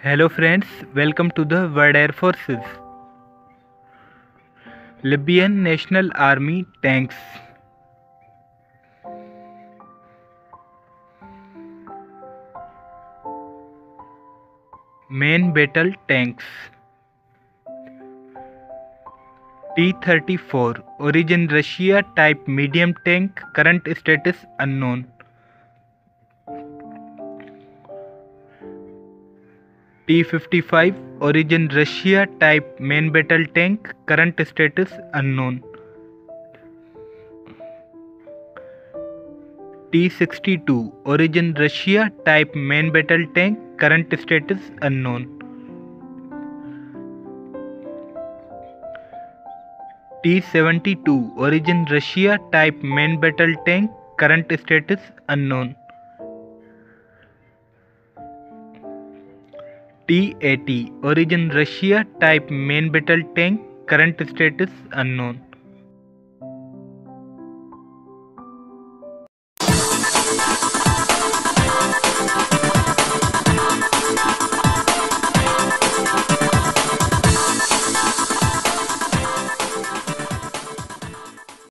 Hello friends, welcome to the World Air Forces. Libyan National Army tanks. Main battle tanks. T-34 Origin Russia type medium tank current status unknown. T-55 Origin Russia type main battle tank current status unknown. T-62 Origin Russia type main battle tank current status unknown. T-72 Origin Russia type main battle tank current status unknown. T-80 Origin Russia type main battle tank current status unknown.